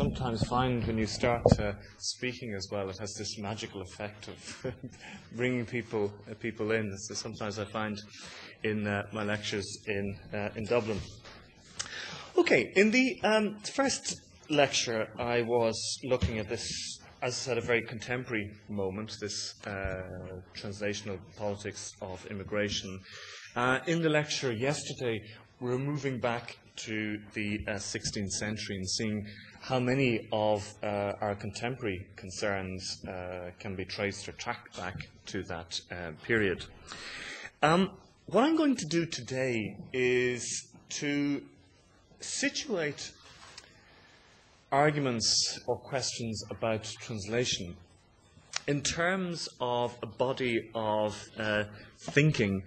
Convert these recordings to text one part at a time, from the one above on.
sometimes find when you start uh, speaking as well, it has this magical effect of bringing people uh, people in. So sometimes I find in uh, my lectures in uh, in Dublin. Okay, in the um, first lecture, I was looking at this, as I said, a very contemporary moment, this uh, translational politics of immigration. Uh, in the lecture yesterday, we're moving back to the uh, 16th century and seeing how many of uh, our contemporary concerns uh, can be traced or tracked back to that uh, period. Um, what I'm going to do today is to situate arguments or questions about translation in terms of a body of uh, thinking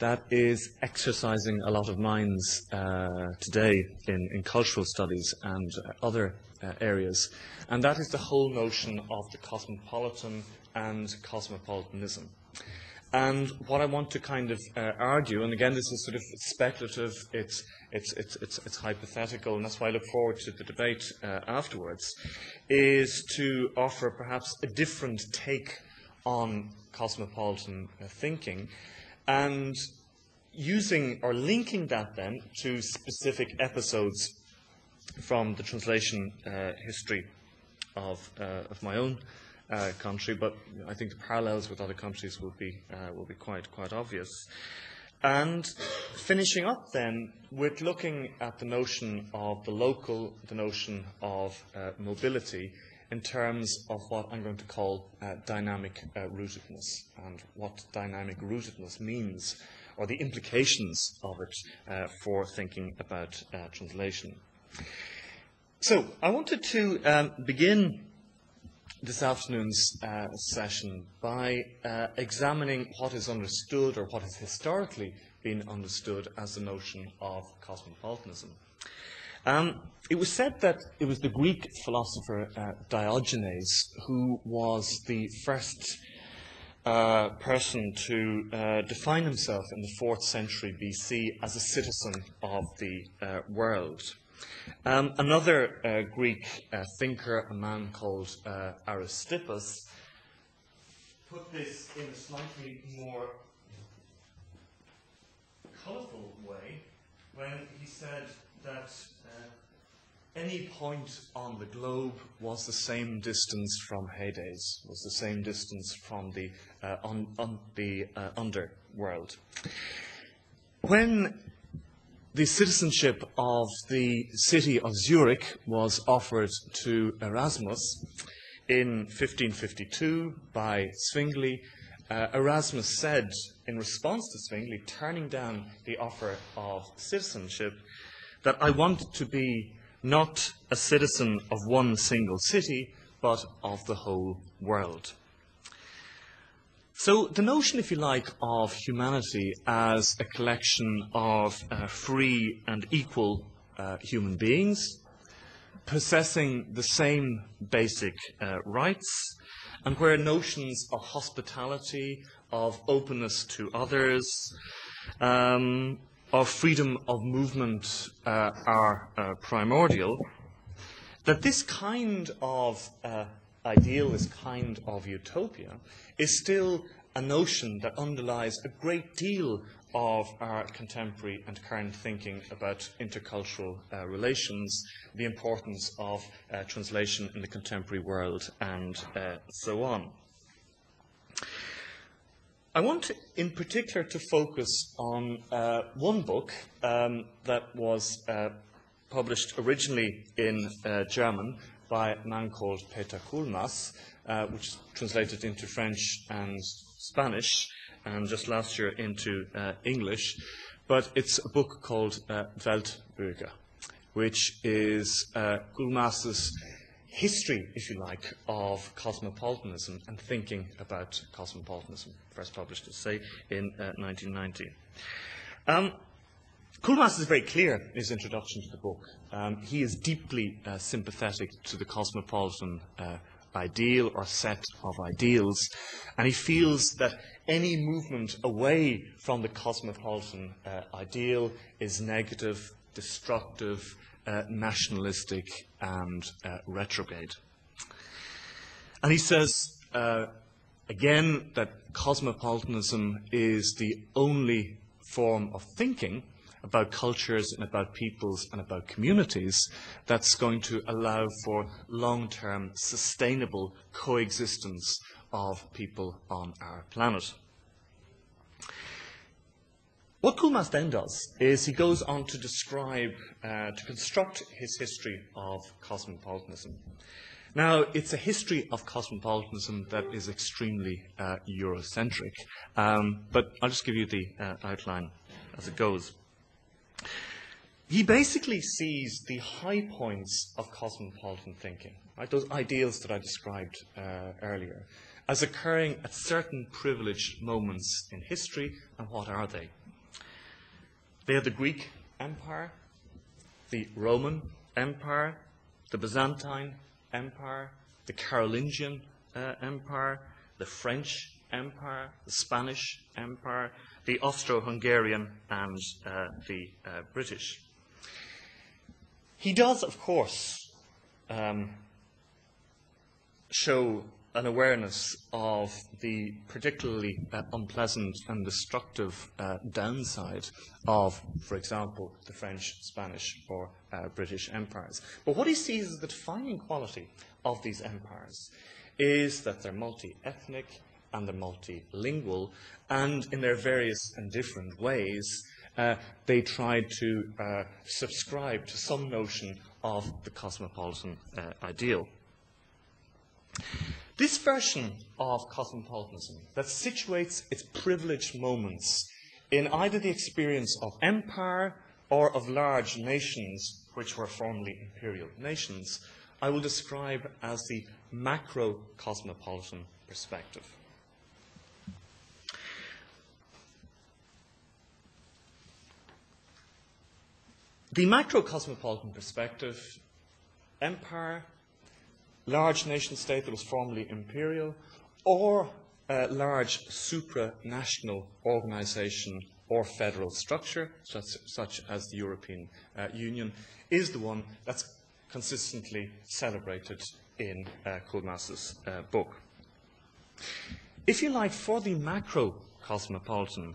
that is exercising a lot of minds uh, today in, in, cultural studies and uh, other uh, areas, and that is the whole notion of the cosmopolitan and cosmopolitanism. And what I want to kind of uh, argue, and again, this is sort of speculative, it's, it's, it's, it's, hypothetical, and that's why I look forward to the debate uh, afterwards, is to offer perhaps a different take on cosmopolitan uh, thinking and using or linking that then to specific episodes from the translation uh, history of, uh, of my own uh, country, but I think the parallels with other countries will be, uh, will be quite, quite obvious. And finishing up then with looking at the notion of the local, the notion of uh, mobility in terms of what I'm going to call uh, dynamic uh, rootedness and what dynamic rootedness means or the implications of it uh, for thinking about translation. So I wanted to um, begin this afternoon's uh, session by uh, examining what is understood or what has historically been understood as the notion of cosmopolitanism. Um, it was said that it was the Greek philosopher uh, Diogenes who was the first uh, person to uh, define himself in the 4th century BC as a citizen of the uh, world. Um, another uh, Greek uh, thinker, a man called uh, Aristippus, put this in a slightly more colourful way when he said that any point on the globe was the same distance from Hades, was the same distance from the, uh, on, on the uh, underworld. When the citizenship of the city of Zurich was offered to Erasmus in 1552 by Zwingli. Uh, Erasmus said, in response to Zwingli, turning down the offer of citizenship, that I wanted to be not a citizen of one single city, but of the whole world. So, the notion, if you like, of humanity as a collection of uh, free and equal uh, human beings, possessing the same basic uh, rights, and where notions of hospitality, of openness to others, um, of freedom of movement uh, are uh, primordial, that this kind of uh, ideal, this kind of utopia, is still a notion that underlies a great deal of our contemporary and current thinking about intercultural uh, relations, the importance of uh, translation in the contemporary world, and uh, so on. I want, in particular, to focus on uh, one book um, that was uh, published originally in uh, German by a man called Peter Coulmas, uh, which is translated into French and Spanish, and just last year into uh, English. But it's a book called uh, Weltbürger, which is Coulmas's history, if you like, of cosmopolitanism and thinking about cosmopolitanism, first published, to say, in uh, 1990. Um, is very clear in his introduction to the book. Um, he is deeply uh, sympathetic to the cosmopolitan uh, ideal or set of ideals, and he feels that any movement away from the cosmopolitan uh, ideal is negative, destructive, uh, nationalistic and uh, retrograde. And he says, uh, again, that cosmopolitanism is the only form of thinking about cultures and about peoples and about communities that's going to allow for long term sustainable coexistence of people on our planet. What Coulmas then does is he goes on to describe, uh, to construct his history of cosmopolitanism. Now, it's a history of cosmopolitanism that is extremely uh, Eurocentric, um, but I'll just give you the uh, outline as it goes. He basically sees the high points of cosmopolitan thinking, right, those ideals that I described uh, earlier, as occurring at certain privileged moments in history, and what are they? They had the Greek Empire, the Roman Empire, the Byzantine Empire, the Carolingian uh, Empire, the French Empire, the Spanish Empire, the Austro-Hungarian, and uh, the uh, British. He does, of course, um, show an awareness of the particularly uh, unpleasant and destructive uh, downside of, for example, the French, Spanish, or uh, British empires. But what he sees as the defining quality of these empires is that they're multi ethnic and they're multilingual, and in their various and different ways, uh, they tried to uh, subscribe to some notion of the cosmopolitan uh, ideal. This version of cosmopolitanism that situates its privileged moments in either the experience of empire or of large nations, which were formerly imperial nations, I will describe as the macro cosmopolitan perspective. The macro cosmopolitan perspective, empire, large nation state that was formerly imperial, or a large supranational organization or federal structure, such, such as the European uh, Union, is the one that's consistently celebrated in uh, uh, book. If you like, for the macro cosmopolitan,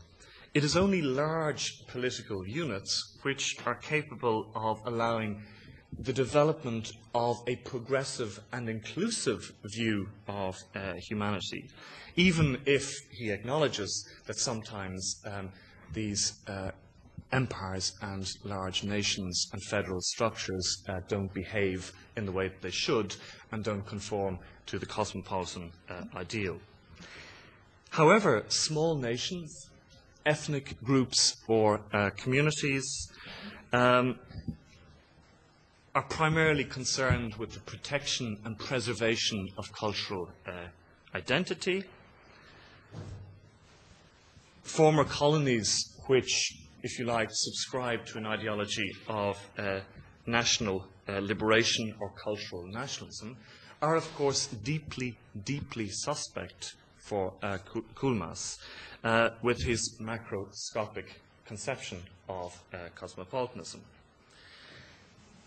it is only large political units which are capable of allowing the development of a progressive and inclusive view of uh, humanity, even if he acknowledges that sometimes um, these uh, empires and large nations and federal structures uh, don't behave in the way that they should and don't conform to the cosmopolitan uh, ideal. However, small nations, ethnic groups, or uh, communities um, are primarily concerned with the protection and preservation of cultural uh, identity. Former colonies, which, if you like, subscribe to an ideology of uh, national uh, liberation or cultural nationalism, are, of course, deeply, deeply suspect for uh, uh, with his macroscopic conception of uh, cosmopolitanism.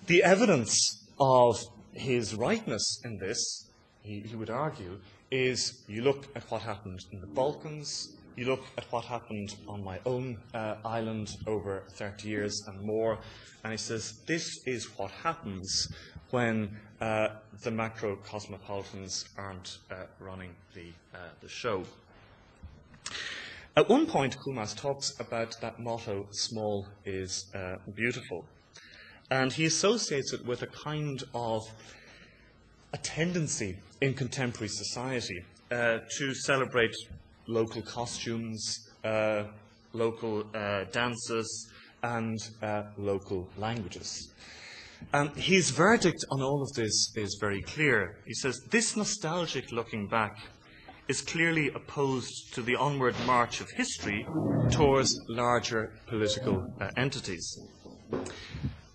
The evidence of his rightness in this, he, he, would argue, is you look at what happened in the Balkans, you look at what happened on my own uh, island over 30 years and more, and he says this is what happens when uh, the macro cosmopolitans aren't uh, running the, uh, the show. At one point, Coulmas talks about that motto, small is uh, beautiful. And he associates it with a kind of a tendency in contemporary society uh, to celebrate local costumes, uh, local uh, dances, and uh, local languages. And his verdict on all of this is very clear. He says, This nostalgic looking back is clearly opposed to the onward march of history towards larger political uh, entities.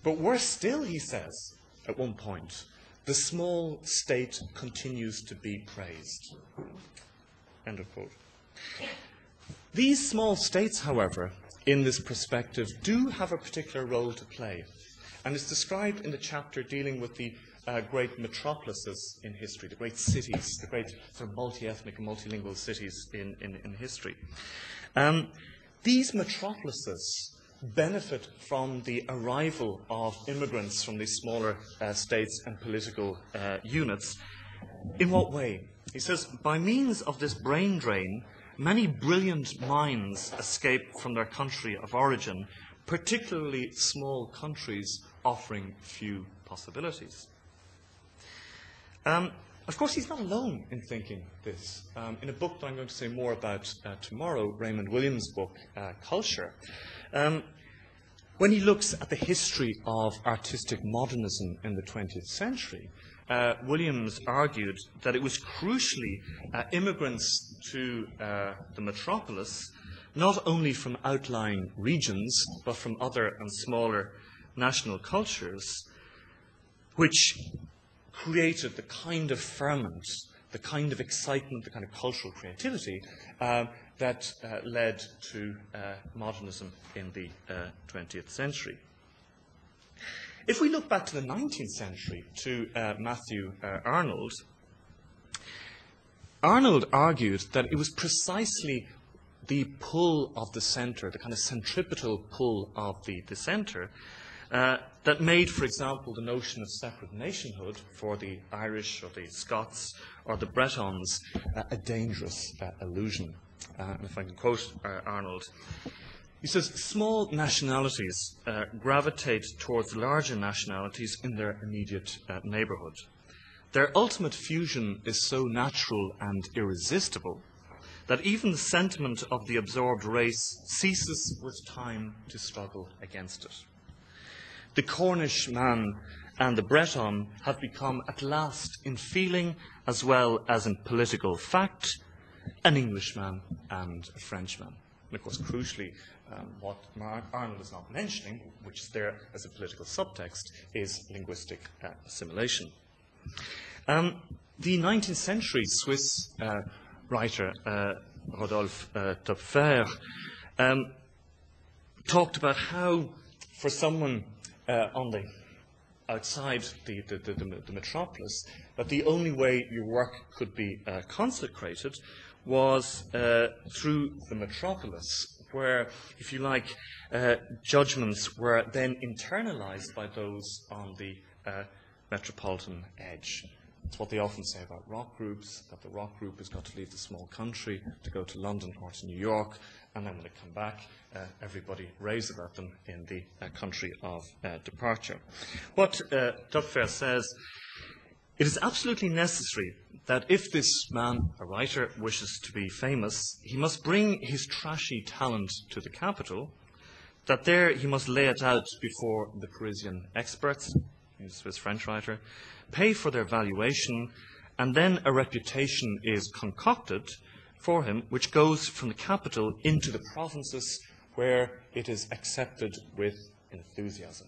But worse still, he says, at one point, the small state continues to be praised. End of quote. These small states, however, in this perspective, do have a particular role to play. and it's described in the chapter dealing with the uh, great metropolises in history, the great cities, the great sort of multi-ethnic and multilingual cities in, in, in history. Um, these metropolises benefit from the arrival of immigrants from these smaller uh, states and political uh, units. In what way? He says, by means of this brain drain, many brilliant minds escape from their country of origin, particularly small countries offering few possibilities. Um, of course, he's not alone in thinking this. Um, in a book that I'm going to say more about uh, tomorrow, Raymond Williams' book, uh, Culture, um, when he looks at the history of artistic modernism in the 20th century, uh, Williams argued that it was crucially uh, immigrants to uh, the metropolis, not only from outlying regions, but from other and smaller national cultures, which created the kind of ferment, the kind of excitement, the kind of cultural creativity um, that uh, led to uh, modernism in the 20th uh, century. If we look back to the 19th century, to uh, Matthew uh, Arnold, Arnold argued that it was precisely the pull of the centre, the kind of centripetal pull of the, the centre, uh, that made, for example, the notion of separate nationhood for the Irish or the Scots or the Bretons uh, a dangerous uh, illusion. Uh, and if I can quote uh, Arnold, he says, small nationalities uh, gravitate towards larger nationalities in their immediate neighbourhood. Their ultimate fusion is so natural and irresistible that even the sentiment of the absorbed race ceases with time to struggle against it. The Cornish man and the Breton have become at last, in feeling as well as in political fact, an Englishman and a Frenchman. And of course, crucially, um, what Arnold is not mentioning, which is there as a political subtext, is linguistic uh, assimilation. Um, the 19th century Swiss uh, writer uh, Rodolphe uh, Töpffer um, talked about how, for someone uh, on the outside the, the, the, the, metropolis, that the only way your work could be uh, consecrated was uh, through the metropolis, where, if you like, uh, judgments were then internalized by those on the uh, metropolitan edge. It's what they often say about rock groups, that the rock group has got to leave the small country to go to London or to New York, and then when they come back, uh, everybody raves about them in the uh, country of uh, departure. What uh, says, it is absolutely necessary that if this man, a writer, wishes to be famous, he must bring his trashy talent to the capital, that there he must lay it out before the Parisian experts, a Swiss French writer, pay for their valuation, and then a reputation is concocted for him, which goes from the capital into the provinces where it is accepted with enthusiasm.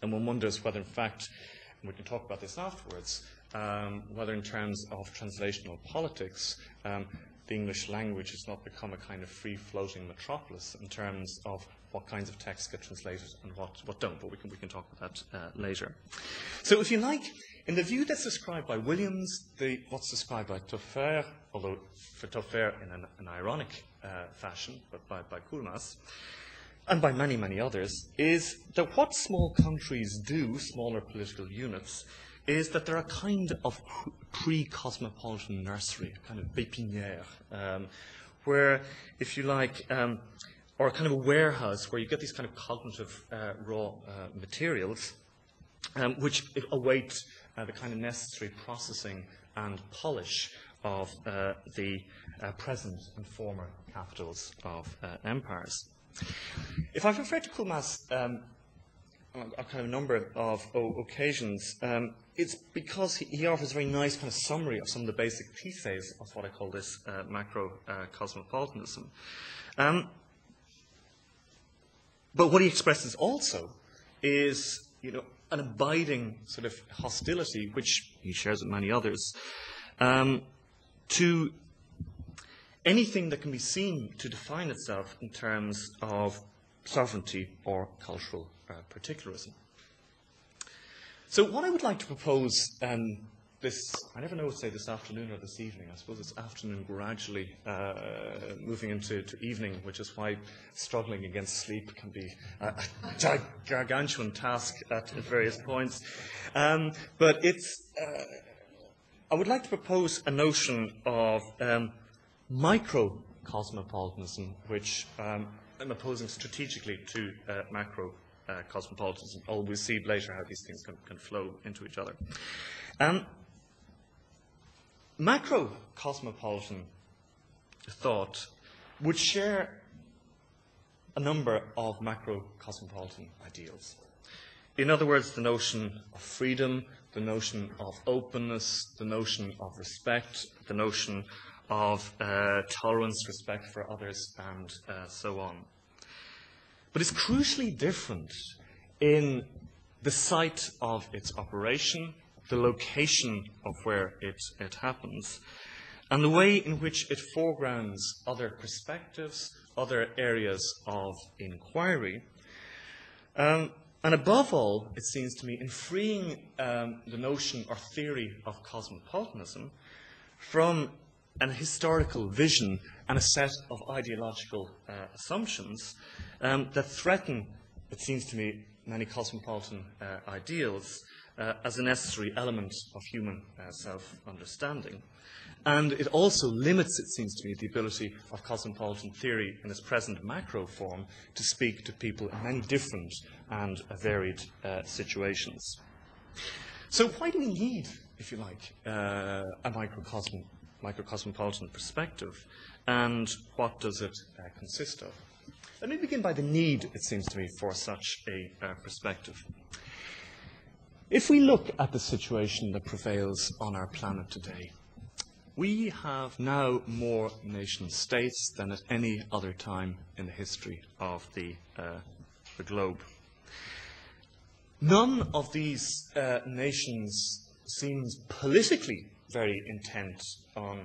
And one wonders whether, in fact, and we can talk about this afterwards, um, whether in terms of translational politics, um, the English language has not become a kind of free-floating metropolis in terms of what kinds of texts get translated and what, what don't, but we can, we can talk about that uh, later. So if you like, in the view that's described by Williams, the, what's described by Töpffer, although for Töpffer in an, an ironic uh, fashion, but by, by and by many, many others, is that what small countries do, smaller political units, is that they're a kind of pre-cosmopolitan nursery, a kind of pépinière, um, where, if you like, um, or a kind of a warehouse where you get these kind of cognitive uh, raw uh, materials, um, which await uh, the kind of necessary processing and polish of uh, the uh, present and former capitals of uh, empires. If I've referred to Coulmas um, on a kind of number of occasions, um, it's because he, offers a very nice kind of summary of some of the basic pieces of what I call this uh, macro uh, cosmopolitanism. Um, but what he expresses also is, you know, an abiding sort of hostility, which he shares with many others, um, to anything that can be seen to define itself in terms of sovereignty or cultural uh, particularism. So, what I would like to propose um, this, I never know what to say this afternoon or this evening. I suppose it's afternoon gradually uh, moving into evening, which is why struggling against sleep can be a, a gargantuan task at, at various points. Um, but it's, uh, I would like to propose a notion of um, micro cosmopolitanism, which um, I'm opposing strategically to uh, macro uh, cosmopolitanism, although we'll see later how these things can, can flow into each other. Um, macro cosmopolitan thought would share a number of macro cosmopolitan ideals. In other words, the notion of freedom, the notion of openness, the notion of respect, the notion of uh, tolerance, respect for others, and uh, so on. But it's crucially different in the site of its operation the location of where it, it happens, and the way in which it foregrounds other perspectives, other areas of inquiry. Um, and above all, it seems to me, in freeing um, the notion or theory of cosmopolitanism from an historical vision and a set of ideological uh, assumptions um, that threaten, it seems to me, many cosmopolitan uh, ideals uh, as a necessary element of human uh, self understanding. And it also limits, it seems to me, the ability of cosmopolitan theory in its present macro form to speak to people in many different and varied uh, situations. So, why do we need, if you like, uh, a microcosm, microcosmopolitan perspective? And what does it uh, consist of? Let me begin by the need, it seems to me, for such a uh, perspective. If we look at the situation that prevails on our planet today, we have now more nation states than at any other time in the history of the, uh, the globe. None of these uh, nations seems politically very intent on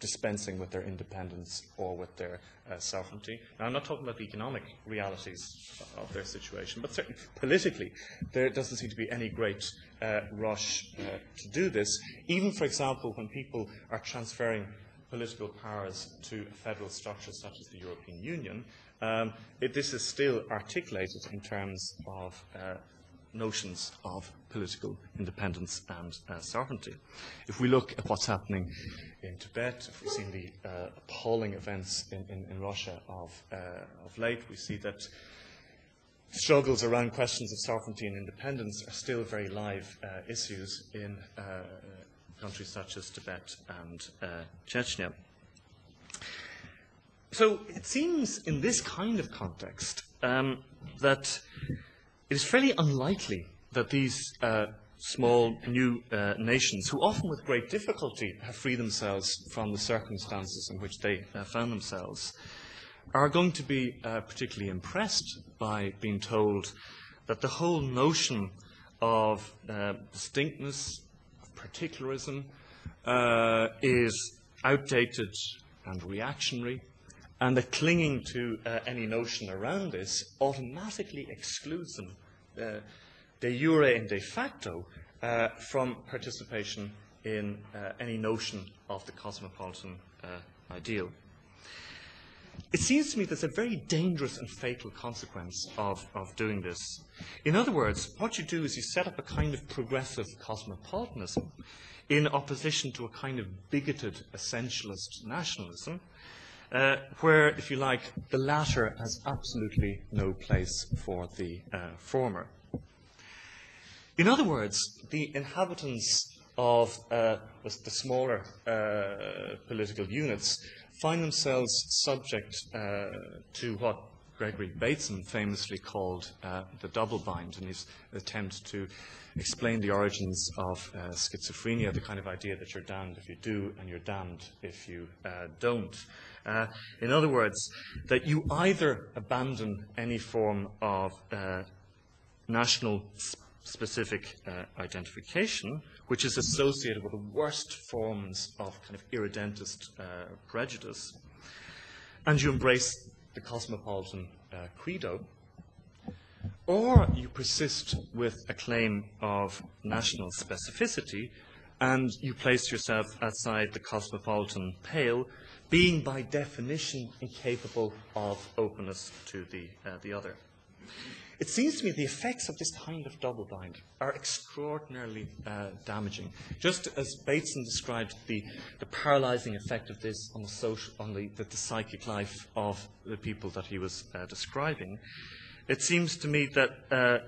dispensing with their independence or with their uh, sovereignty. Now, I'm not talking about the economic realities of their situation, but certainly politically, there doesn't seem to be any great uh, rush uh, to do this. Even, for example, when people are transferring political powers to a federal structure such as the European Union, um, it, this is still articulated in terms of uh, notions of political independence and uh, sovereignty. If we look at what's happening in Tibet, if we've seen the uh, appalling events in, in, in Russia of, uh, of late, we see that struggles around questions of sovereignty and independence are still very live uh, issues in uh, countries such as Tibet and uh, Chechnya. So it seems in this kind of context um, that it is fairly unlikely that these uh, small new uh, nations, who often with great difficulty have freed themselves from the circumstances in which they uh, found themselves, are going to be uh, particularly impressed by being told that the whole notion of uh, distinctness, of particularism, uh, is outdated and reactionary, and the clinging to uh, any notion around this automatically excludes them, uh, de jure and de facto, uh, from participation in uh, any notion of the cosmopolitan uh, ideal. It seems to me there's a very dangerous and fatal consequence of, of doing this. In other words, what you do is you set up a kind of progressive cosmopolitanism in opposition to a kind of bigoted essentialist nationalism uh, where, if you like, the latter has absolutely no place for the uh, former. In other words, the inhabitants of uh, the, smaller uh, political units find themselves subject uh, to what Gregory Bateson famously called uh, the double bind in his attempt to explain the origins of uh, schizophrenia, the kind of idea that you're damned if you do and you're damned if you uh, don't. Uh, in other words, that you either abandon any form of uh, national specific uh, identification, which is associated with the worst forms of kind of irredentist prejudice, and you embrace the cosmopolitan uh, credo, or you persist with a claim of national specificity and you place yourself outside the cosmopolitan pale, being by definition incapable of openness to the, uh, the other. It seems to me the effects of this kind of double bind are extraordinarily uh, damaging. Just as Bateson described the, the paralyzing effect of this on the, social, on the, the, the psychic life of the people that he was uh, describing, it seems to me that uh,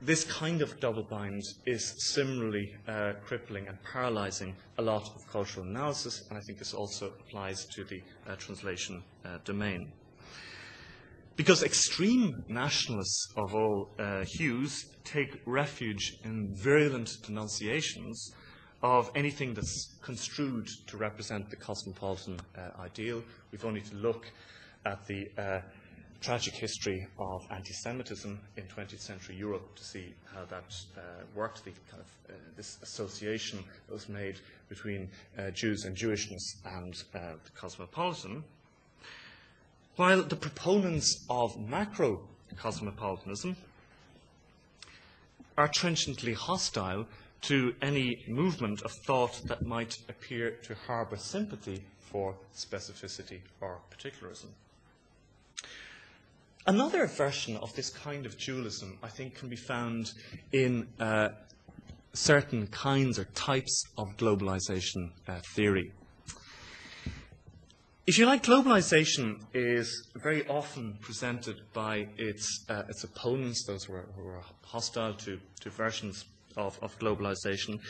this kind of double bind is similarly uh, crippling and paralyzing a lot of cultural analysis, and I think this also applies to the uh, translation uh, domain. Because extreme nationalists of all uh, hues take refuge in virulent denunciations of anything that's construed to represent the cosmopolitan uh, ideal. We've only to look at the uh, tragic history of anti-Semitism in 20th century Europe to see how that uh, worked, the kind of uh, this association that was made between uh, Jews and Jewishness and uh, the cosmopolitan. While the proponents of macro cosmopolitanism are trenchantly hostile to any movement of thought that might appear to harbour sympathy for specificity or particularism. Another version of this kind of dualism, I think, can be found in uh, certain kinds or types of globalization uh, theory. If you like, globalization is very often presented by its, uh, its opponents, those who are, who are hostile to, to versions of, of, globalization,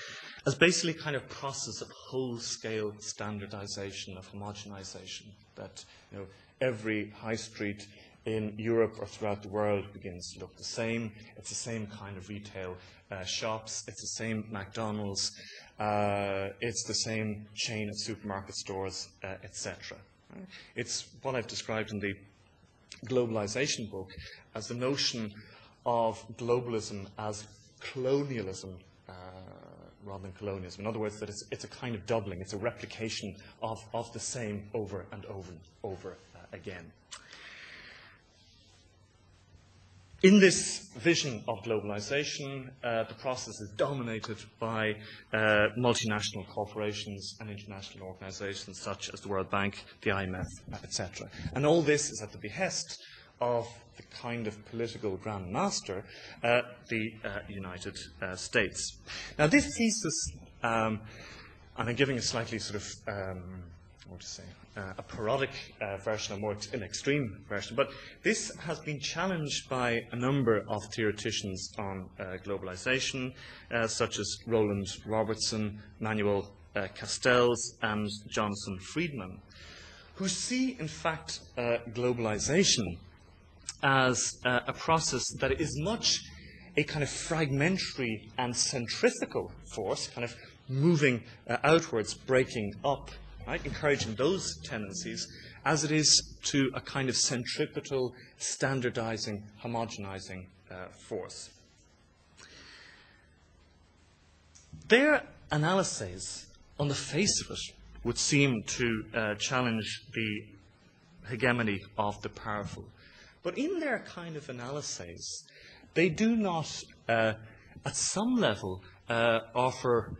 as basically kind of process of whole-scale standardization, of homogenization, that you know, every high street in Europe or throughout the world begins to look the same. It's the same kind of retail uh, shops. It's the same McDonald's. Uh, it's the same chain of supermarket stores, uh, etc. It's what I've described in the globalization book as the notion of globalism as colonialism uh, rather than colonialism. In other words, that it's, it's, a kind of doubling, it's a replication of, of the same over and over and over uh, again. In this vision of globalization, uh, the process is dominated by uh, multinational corporations and international organizations such as the World Bank, the IMF, etc. And all this is at the behest of the kind of political grand master, uh, the uh, United uh, States. Now, this thesis, um, and I'm giving a slightly sort of um, what to say, uh, a parodic uh, version, a more an extreme version. But this has been challenged by a number of theoreticians on uh, globalization, uh, such as Roland Robertson, Manuel uh, Castells, and Jonathan Friedman, who see, in fact, uh, globalization as a process that is much a kind of fragmentary and centrifugal force, kind of moving outwards, breaking up right, encouraging those tendencies as it is to a kind of centripetal, standardizing, homogenizing uh, force. Their analyses, on the face of it, would seem to uh, challenge the hegemony of the powerful. But in their kind of analyses, they do not, uh, at some level, uh, offer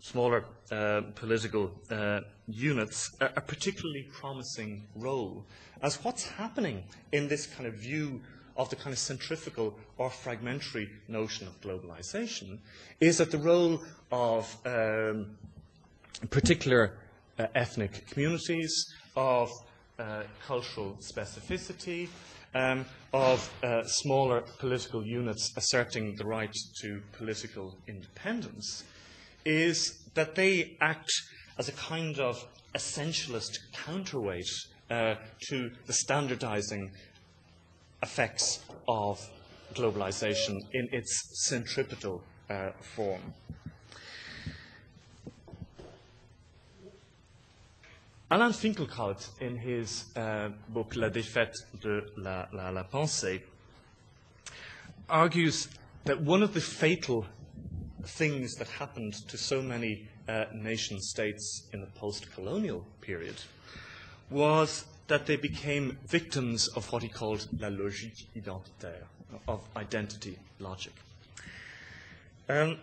smaller uh, political uh, units a, a, particularly promising role. As what's happening in this kind of view of the kind of centrifugal or fragmentary notion of globalization is that the role of um, particular uh, ethnic communities, of uh, cultural specificity, um, of uh, smaller political units asserting the right to political independence, is that they act as a kind of essentialist counterweight uh, to the standardizing effects of globalization in its centripetal uh, form. Alain Finkielkraut, in his uh, book La défaite de la, la, la pensée, argues that one of the fatal things that happened to so many uh, nation states in the post colonial period was that they became victims of what he called la logique identitaire, of identity logic. Um,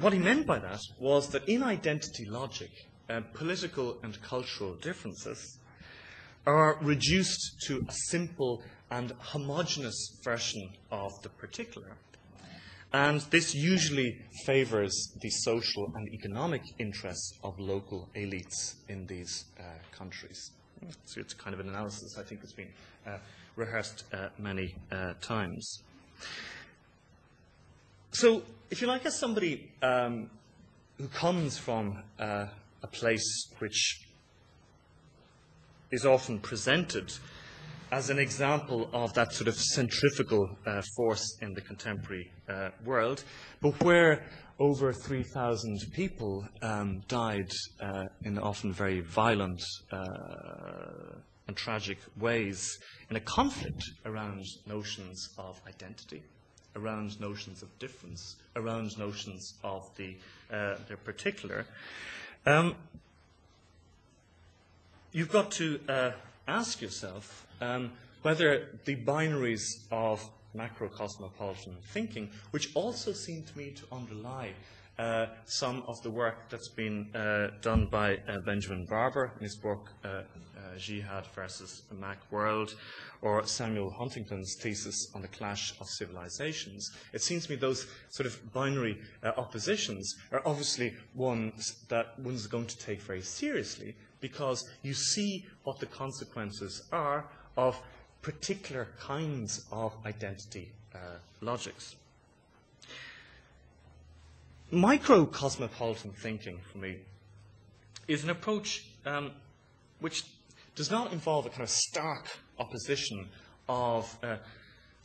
what he meant by that was that in identity logic, uh, political and cultural differences are reduced to a simple and homogeneous version of the particular. And this usually favors the social and economic interests of local elites in these uh, countries. So it's kind of an analysis I think has been uh, rehearsed uh, many uh, times. So, if you like, as somebody um, who comes from uh, a place which is often presented as an example of that sort of centrifugal uh, force in the contemporary uh, world, but where over 3,000 people um, died uh, in often very violent uh, and tragic ways in a conflict around notions of identity, around notions of difference, around notions of the, uh, the particular. Um, you've got to uh, ask yourself um, whether the binaries of macrocosmopolitan thinking, which also seemed to me to underlie uh, some of the work that's been uh, done by uh, Benjamin Barber in his book uh, uh, Jihad versus Mac World, or Samuel Huntington's thesis on the clash of civilizations. It seems to me those sort of binary uh, oppositions are obviously ones that one's going to take very seriously because you see what the consequences are of particular kinds of identity uh, logics. Microcosmopolitan thinking, for me, is an approach um, which does not involve a kind of stark opposition of uh,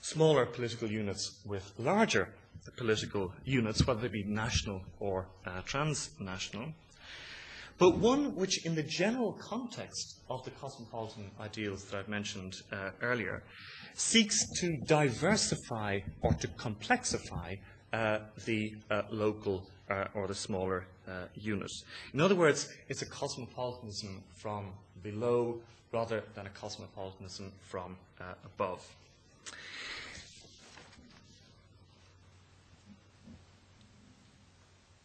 smaller political units with larger political units, whether they be national or uh, transnational but one which, in the general context of the cosmopolitan ideals that I've mentioned uh, earlier, seeks to diversify or to complexify uh, the uh, local uh, or the smaller uh, unit. In other words, it's a cosmopolitanism from below rather than a cosmopolitanism from uh, above.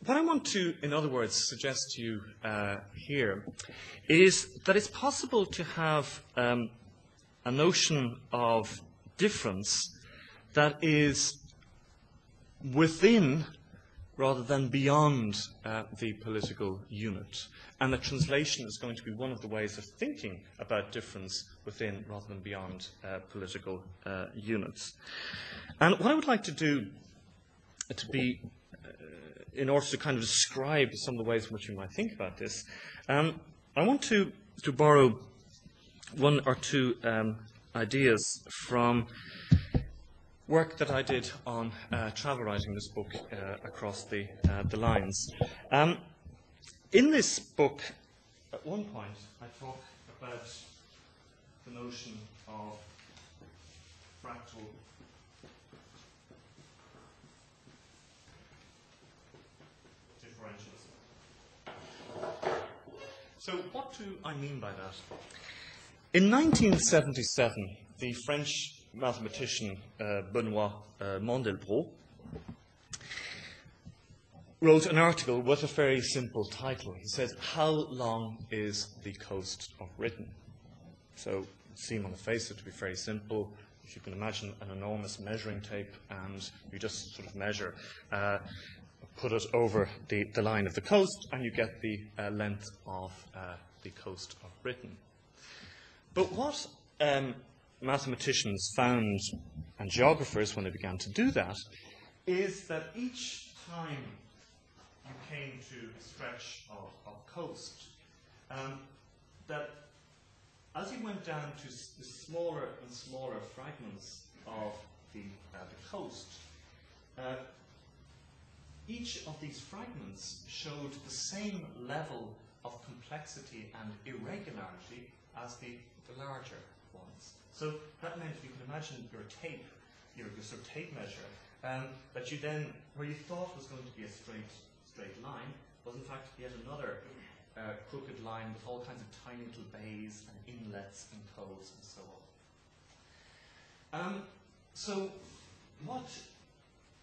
What I want to, in other words, suggest to you uh, here is that it's possible to have um, a notion of difference that is within rather than beyond uh, the political unit. And the translation is going to be one of the ways of thinking about difference within rather than beyond uh, political uh, units. And what I would like to do to be in order to kind of describe some of the ways in which you might think about this, um, I want to, to borrow one or two um, ideas from work that I did on uh, travel writing this book uh, across the, uh, the lines. Um, in this book, at one point, I talk about the notion of fractal So, what do I mean by that? In 1977, the French mathematician uh, Benoit uh, Mandelbrot wrote an article with a very simple title. He says, How long is the coast of Britain? So, it seems on the face of it to be very simple. If you can imagine an enormous measuring tape and you just sort of measure uh, put it over the, the line of the coast, and you get the uh, length of uh, the coast of Britain. But what um, mathematicians found, and geographers when they began to do that, is that each time you came to a stretch of, of coast, um, that as you went down to the smaller and smaller fragments of the, uh, the coast, uh, each of these fragments showed the same level of complexity and irregularity as the, the larger ones. So that meant if you can imagine your tape, your, your sort of tape measure, um, that you then, where you thought was going to be a straight, straight line, was in fact yet another uh, crooked line with all kinds of tiny little bays and inlets and coves and so on. Um, so, what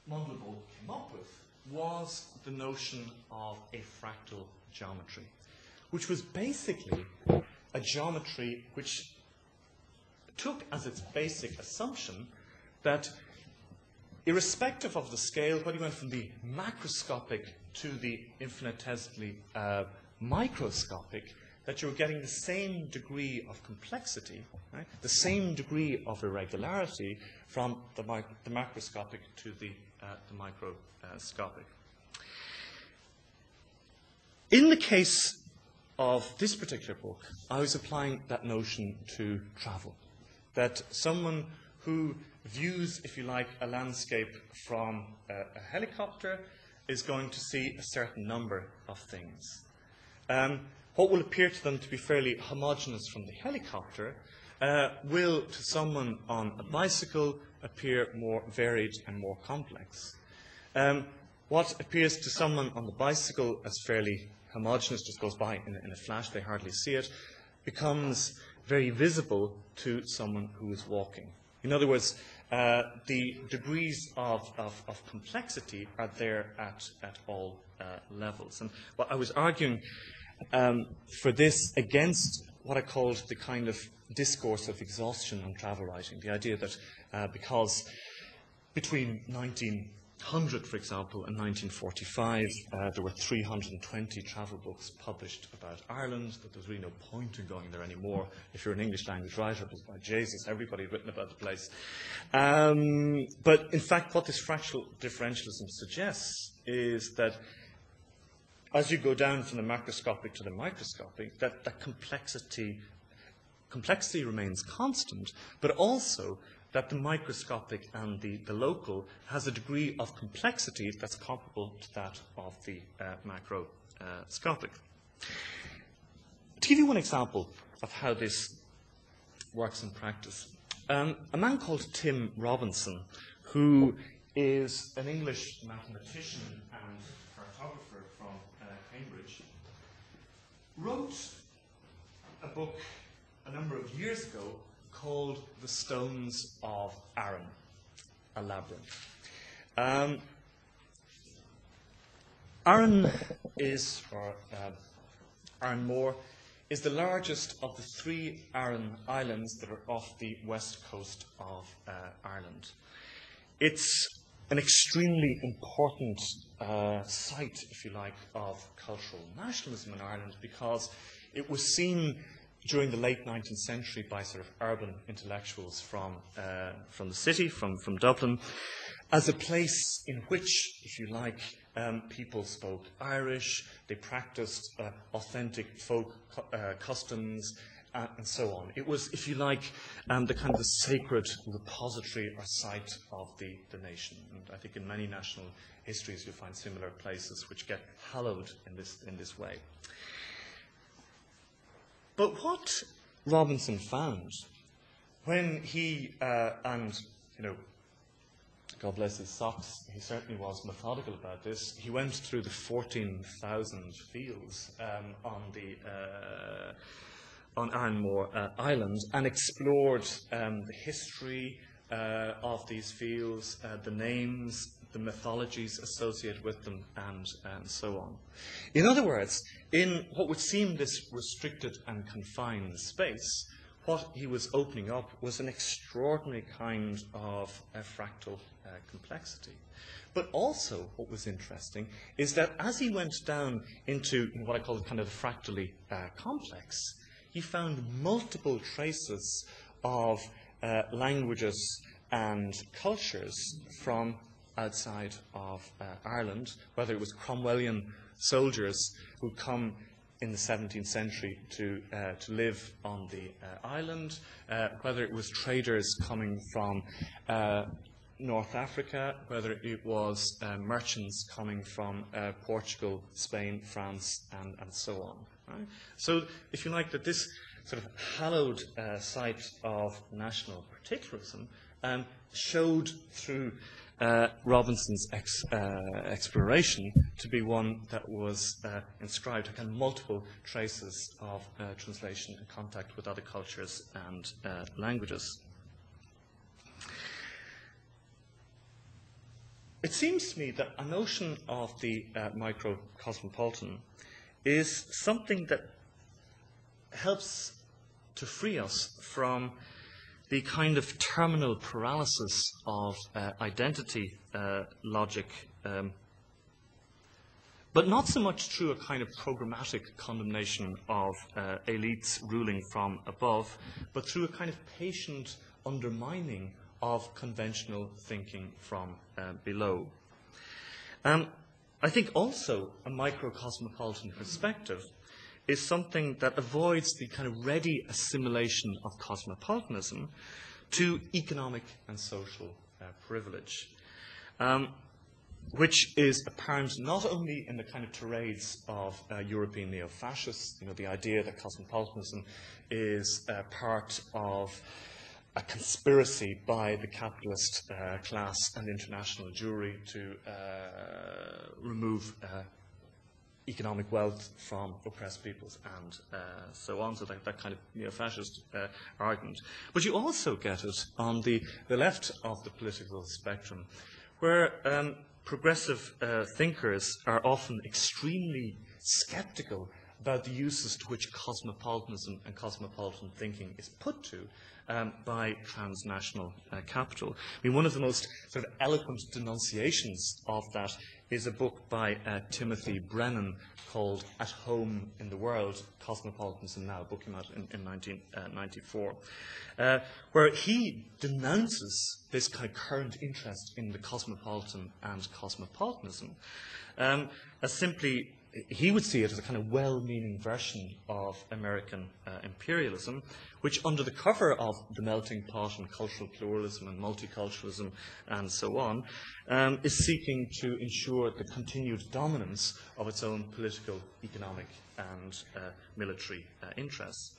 Mandelbrot came up with was the notion of a fractal geometry, which was basically a geometry which took as its basic assumption that irrespective of the scale, whether you went from the macroscopic to the infinitesimally uh, microscopic, that you're getting the same degree of complexity, right? the same degree of irregularity from the, the macroscopic to the, uh, the microscopic. In the case of this particular book, I was applying that notion to travel. That someone who views, if you like, a landscape from a, a helicopter is going to see a certain number of things. Um, what will appear to them to be fairly homogeneous from the helicopter uh, will, to someone on a bicycle, appear more varied and more complex. Um, what appears to someone on the bicycle as fairly homogeneous, just goes by in, in a flash, they hardly see it, becomes very visible to someone who is walking. In other words, uh, the degrees of, of, of, complexity are there at, at all uh, levels. And what I was arguing um, for this against what I called the kind of discourse of exhaustion on travel writing, the idea that uh, because between 1900, for example, and 1945, uh, there were 320 travel books published about Ireland, that there's really no point in going there anymore. If you're an English language writer, because by Jesus, everybody had written about the place. Um, but in fact, what this fractal differentialism suggests is that as you go down from the macroscopic to the microscopic, that, that complexity, complexity remains constant, but also that the microscopic and the, the local has a degree of complexity that's comparable to that of the uh, macroscopic. To give you one example of how this works in practice, um, a man called Tim Robinson, who is an English mathematician and cartographer from uh, Cambridge, wrote a book a number of years ago called the Stones of Aran, a labyrinth. Um, Aran is, or uh, Aranmore, is the largest of the three Aran islands that are off the west coast of uh, Ireland. It's an extremely important uh, site, if you like, of cultural nationalism in Ireland because it was seen during the late 19th century by sort of urban intellectuals from, uh, from the city, from, from Dublin, as a place in which, if you like, um, people spoke Irish, they practiced uh, authentic folk uh, customs, uh, and so on. It was, if you like, um, the kind of the sacred repository or site of the, the nation. And I think in many national histories you'll find similar places which get hallowed in this, in this way. But what Robinson found when he, uh, and, you know, God bless his socks, he certainly was methodical about this. He went through the 14,000 fields um, on the uh, on Aranmore uh, Island and explored um, the history uh, of these fields, uh, the names, the mythologies associated with them, and, and so on. In other words, in what would seem this restricted and confined space, what he was opening up was an extraordinary kind of uh, fractal uh, complexity. But also, what was interesting is that as he went down into what I call kind of the fractally uh, complex, he found multiple traces of uh, languages and cultures from outside of uh, Ireland, whether it was Cromwellian soldiers who come in the 17th century to, uh, to live on the uh, island, uh, whether it was traders coming from uh, North Africa, whether it was merchants coming from Portugal, Spain, France, and, and so on. Right? So, if you like, that this sort of hallowed uh, site of national particularism um, showed through uh, Robinson's ex, uh, exploration to be one that was uh, inscribed with multiple traces of uh, translation and contact with other cultures and uh, languages. It seems to me that a notion of the uh, microcosmopolitan is something that helps to free us from the kind of terminal paralysis of uh, identity uh, logic, um, but not so much through a kind of programmatic condemnation of uh, elites ruling from above, but through a kind of patient undermining of conventional thinking from uh, below. Um, I think also a microcosmopolitan perspective is something that avoids the kind of ready assimilation of cosmopolitanism to economic and social uh, privilege, um, which is apparent not only in the kind of tirades of uh, European neo-fascists, you know, the idea that cosmopolitanism is uh, part of a conspiracy by the capitalist uh, class and international Jewry to uh, remove uh, economic wealth from oppressed peoples and uh, so on. So that, that kind of neo-fascist uh, argument. But you also get it on the, the left of the political spectrum, where um, progressive uh, thinkers are often extremely skeptical about the uses to which cosmopolitanism and cosmopolitan thinking is put to um, by transnational uh, capital. I mean, one of the most sort of eloquent denunciations of that is a book by uh, Timothy Brennan called At Home in the World, Cosmopolitanism Now, a book came out in, in 1994, uh, uh, where he denounces this kind of current interest in the cosmopolitan and cosmopolitanism um, as simply he would see it as a kind of well-meaning version of American uh, imperialism, which under the cover of the melting pot and cultural pluralism and multiculturalism and so on, um, is seeking to ensure the continued dominance of its own political, economic and uh, military uh, interests.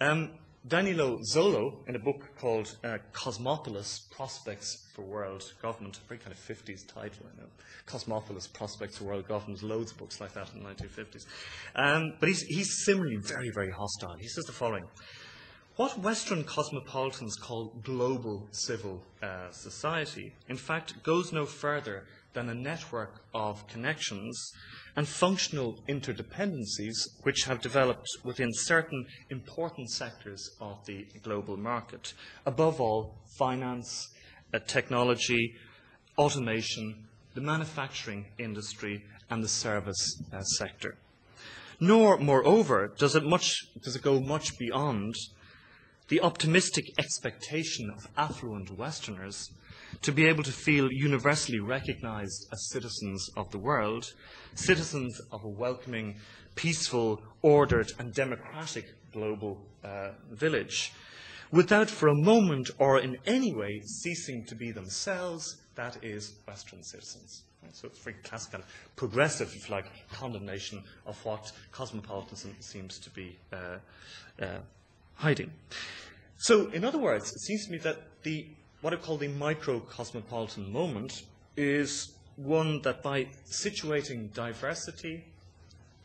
Um, Danilo Zolo, in a book called uh, Cosmopolis Prospects for World Government, a very kind of 50s title, I know. Cosmopolis Prospects for World Government, loads of books like that in the 1950s. Um, but he's, he's similarly very, very hostile. He says the following What Western cosmopolitans call global civil uh, society, in fact, goes no further than a network of connections and functional interdependencies which have developed within certain important sectors of the global market. Above all, finance, uh, technology, automation, the manufacturing industry, and the service uh, sector. Nor, moreover, does it, much, does it go much beyond the optimistic expectation of affluent Westerners to be able to feel universally recognized as citizens of the world, citizens of a welcoming, peaceful, ordered, and democratic global uh, village, without for a moment or in any way ceasing to be themselves, that is, Western citizens. So it's very classic kind of progressive, if you like, condemnation of what cosmopolitanism seems to be uh, uh, hiding. So, in other words, it seems to me that the what I call the micro-cosmopolitan moment is one that by situating diversity,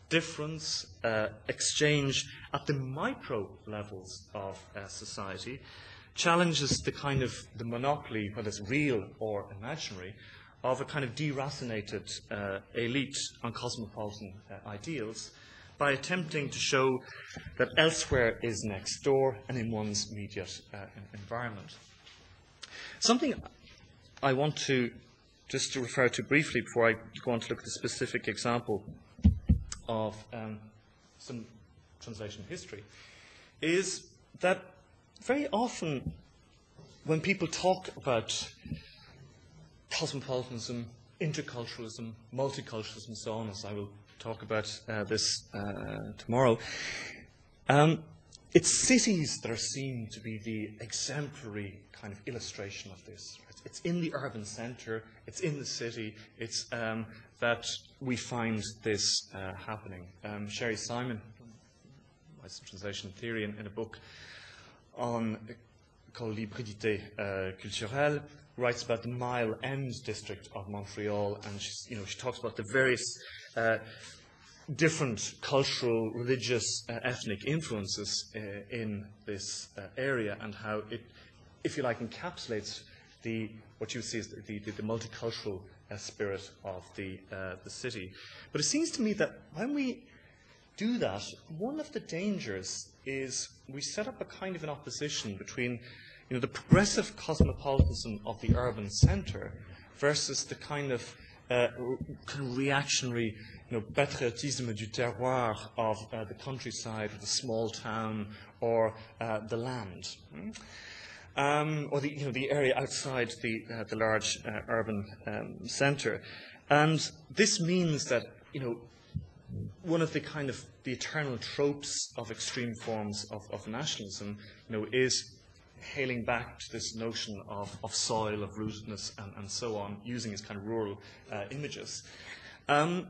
difference, uh, exchange at the micro levels of uh, society challenges the kind of the monopoly, whether it's real or imaginary, of a kind of deracinated uh, elite on cosmopolitan uh, ideals by attempting to show that elsewhere is next door and in one's immediate uh, environment. Something I want to just to refer to briefly before I go on to look at the specific example of um, some translation history is that very often when people talk about cosmopolitanism, interculturalism, multiculturalism, and so on, as I will talk about uh, this uh, tomorrow, um, it's cities that are seen to be the exemplary kind of illustration of this. It's in the urban centre, it's in the city, it's um, that we find this uh, happening. Um, Sherry Simon, writes translation theory in, in a book on called L'hybridité uh, culturelle, writes about the Mile End district of Montreal, and you know, she talks about the various uh, different cultural, religious, uh, ethnic influences uh, in this uh, area and how it, if you like, encapsulates the, what you see as the, the, the multicultural uh, spirit of the, the city. But it seems to me that when we do that, one of the dangers is we set up a kind of an opposition between you know, the progressive cosmopolitanism of the urban centre versus the kind of, uh, kind of reactionary you know, patriotisme du terroir of uh, the countryside, the small town, or uh, the land. Hmm? Um, or the, you know, the area outside the, uh, the large uh, urban um, centre. And this means that you know, one of the kind of the eternal tropes of extreme forms of, of nationalism you know, is hailing back to this notion of, of soil, of rootedness, and, and so on, using its kind of rural uh, images. Um,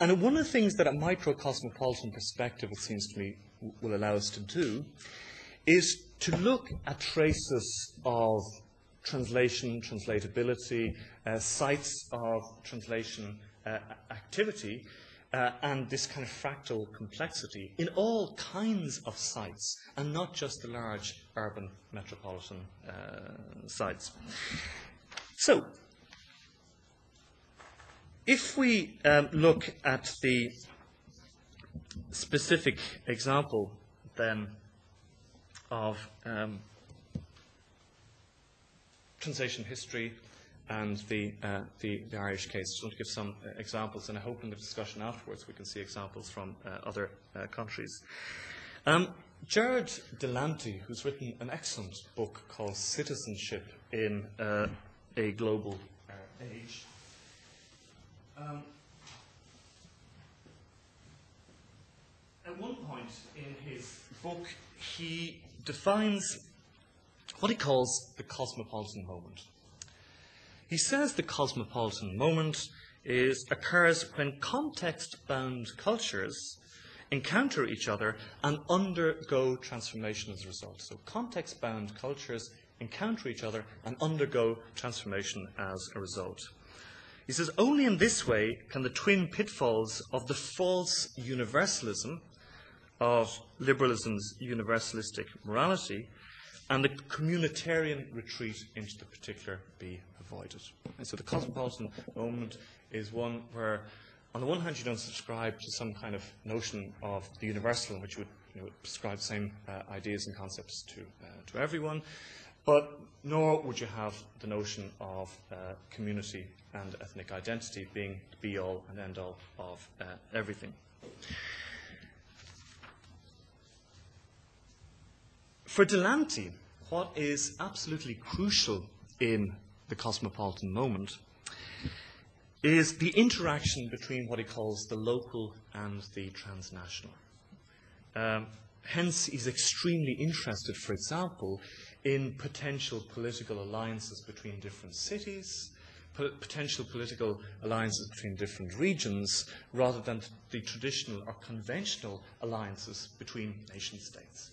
and one of the things that a microcosmopolitan perspective, it seems to me, will allow us to do is to look at traces of translation, translatability, uh, sites of translation uh, activity, uh, and this kind of fractal complexity in all kinds of sites, and not just the large urban metropolitan uh, sites. So, if we um, look at the specific example then of um, translation history and the, uh, the, the, Irish case. Just want to give some uh, examples, and I hope in the discussion afterwards we can see examples from uh, other uh, countries. Um, Gerard Delanty, who's written an excellent book called Citizenship in uh, a Global uh, Age, um, at one point in his book, he defines what he calls the cosmopolitan moment. He says the cosmopolitan moment is, occurs when context bound cultures encounter each other and undergo transformation as a result. So, context bound cultures encounter each other and undergo transformation as a result. He says, only in this way can the twin pitfalls of the false universalism of liberalism's universalistic morality and the communitarian retreat into the particular be avoided. And so the cosmopolitan moment is one where, on the one hand, you don't subscribe to some kind of notion of the universal which would you know, prescribe the same uh, ideas and concepts to, uh, to everyone, but nor would you have the notion of uh, community and ethnic identity being the be all and end all of uh, everything. For Delanty, what is absolutely crucial in the cosmopolitan moment is the interaction between what he calls the local and the transnational. Um, hence, he's extremely interested, for example, in potential political alliances between different cities, potential political alliances between different regions, rather than the traditional or conventional alliances between nation states.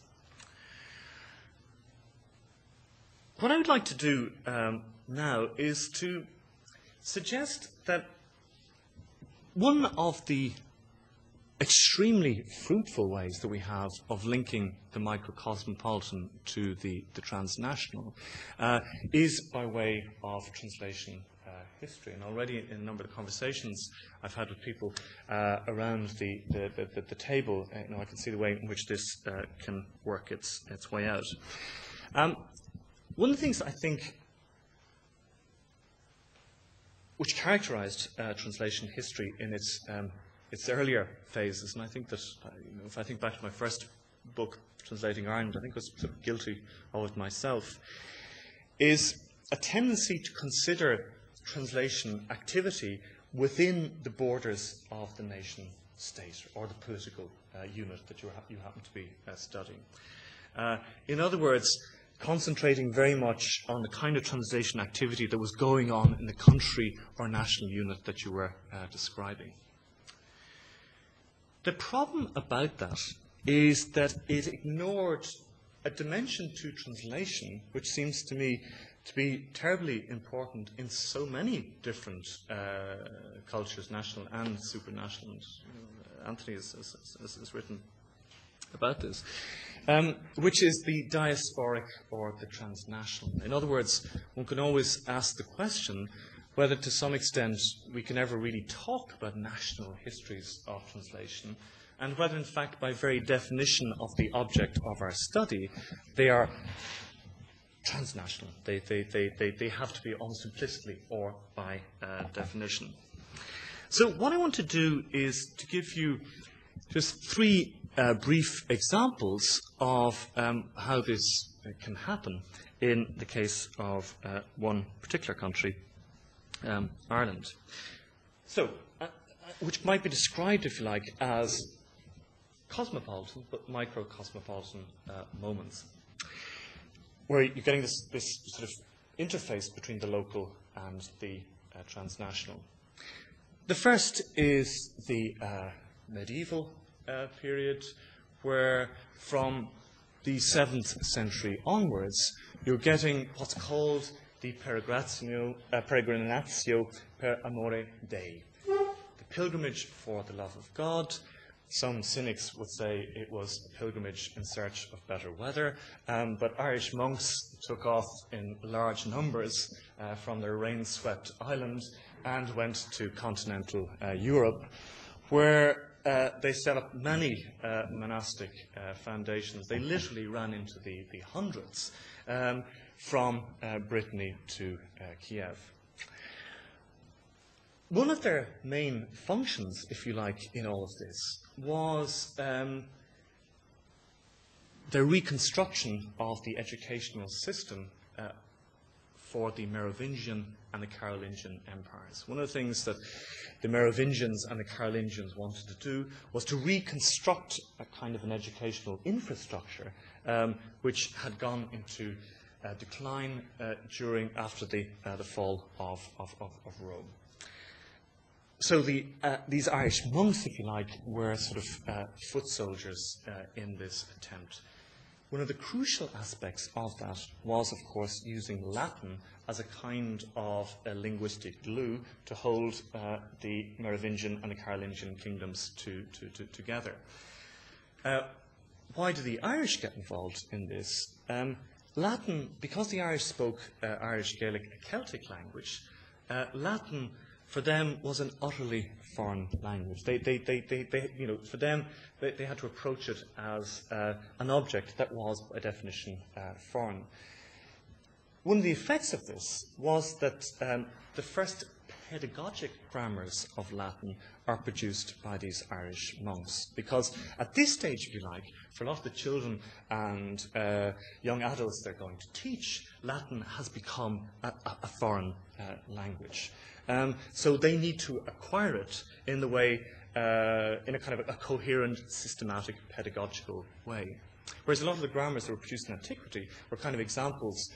What I would like to do um, now is to suggest that one of the extremely fruitful ways that we have of linking the microcosmopolitan to the, the transnational uh, is by way of translation uh, history. And already in a number of conversations I've had with people uh, around the, the, the, the table, uh, you know, I can see the way in which this uh, can work its, its way out. Um, one of the things I think which characterized uh, translation history in its, um, its earlier phases. And I think that, you know, if I think back to my first book, Translating Ireland, I think I was sort of guilty of it myself, is a tendency to consider translation activity within the borders of the nation state or the political uh, unit that you, ha- you happen to be uh, studying. Uh, in other words, concentrating very much on the kind of translation activity that was going on in the country or national unit that you were uh, describing. The problem about that is that it ignored a dimension to translation which seems to me to be terribly important in so many different uh, cultures, national and supranational. And, uh, Anthony has, has, has, written about this, um, which is the diasporic or the transnational. In other words, one can always ask the question whether to some extent we can ever really talk about national histories of translation and whether, in fact, by very definition of the object of our study, they are transnational. They, they, they, they, they have to be almost implicitly or by uh, definition. So, what I want to do is to give you just three uh, brief examples of um, how this uh, can happen in the case of uh, one particular country, um, Ireland. So, uh, uh, which might be described, if you like, as cosmopolitan but micro-cosmopolitan uh, moments, where you're getting this, this, sort of interface between the local and the uh, transnational. The first is the medieval uh, period, where from the 7th century onwards, you're getting what's called the peregrinatio, uh, peregrinatio per amore Dei, the pilgrimage for the love of God, some cynics would say it was a pilgrimage in search of better weather, um, but Irish monks took off in large numbers uh, from their rain swept island and went to continental uh, Europe, where uh, they set up many uh, monastic uh, foundations. They literally ran into the, the hundreds um, from uh, Brittany to Kiev. One of their main functions, if you like, in all of this was um, the reconstruction of the educational system uh, for the Merovingian and the Carolingian empires. One of the things that the Merovingians and the Carolingians wanted to do was to reconstruct a kind of an educational infrastructure um, which had gone into uh, decline uh, during after the, uh, the fall of, of, of, of Rome so the, uh, these Irish monks, if you like, were sort of uh, foot soldiers uh, in this attempt. One of the crucial aspects of that was, of course, using Latin as a kind of a linguistic glue to hold uh, the Merovingian and the Carolingian kingdoms to, to, to, together. Uh, why do the Irish get involved in this? Um, Latin, because the Irish spoke uh, Irish Gaelic, a Celtic language, Latin for them was an utterly foreign language. They, they, they, they, they you know, for them, they, they, had to approach it as uh, an object that was, by definition, uh, foreign. One of the effects of this was that um, the first pedagogic grammars of Latin are produced by these Irish monks. Because at this stage, if you like, for a lot of the children and uh, young adults they're going to teach, Latin has become a, a foreign uh, language. Um, so they need to acquire it in the way, uh, in a kind of a, coherent, systematic, pedagogical way. Whereas a lot of the grammars that were produced in antiquity were kind of examples.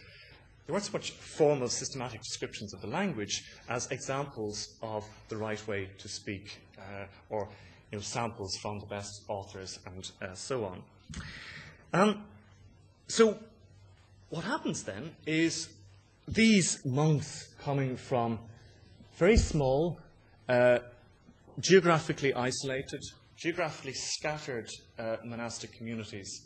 There weren't so much formal, systematic descriptions of the language as examples of the right way to speak, uh, or you know, samples from the best authors, and uh, so on. Um, so, what happens then is these monks coming from very small, uh, geographically isolated, geographically scattered uh, monastic communities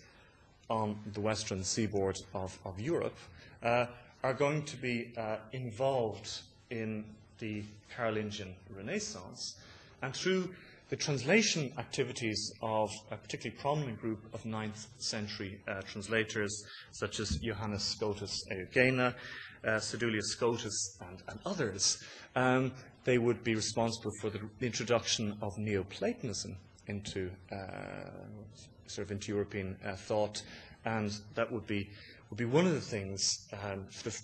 on the western seaboard of, of Europe uh, are going to be uh, involved in the Carolingian Renaissance. And through the translation activities of a particularly prominent group of 9th century uh, translators, such as Johannes Scotus Eriugena, uh, Sedulius Scotus, and, and others, um, they would be responsible for the introduction of Neoplatonism into uh, sort of into European uh, thought, and that would be would be one of the things um, sort of